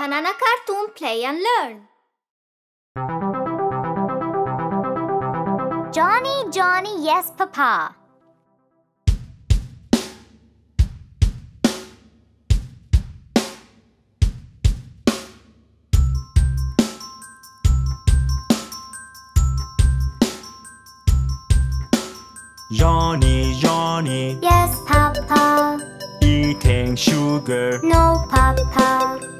Banana Cartoon Play and Learn. Johnny, Johnny, yes, Papa. Johnny, Johnny, Yes, Papa. eating sugar, No, Papa.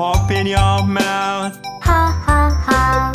Open your mouth, Ha ha ha.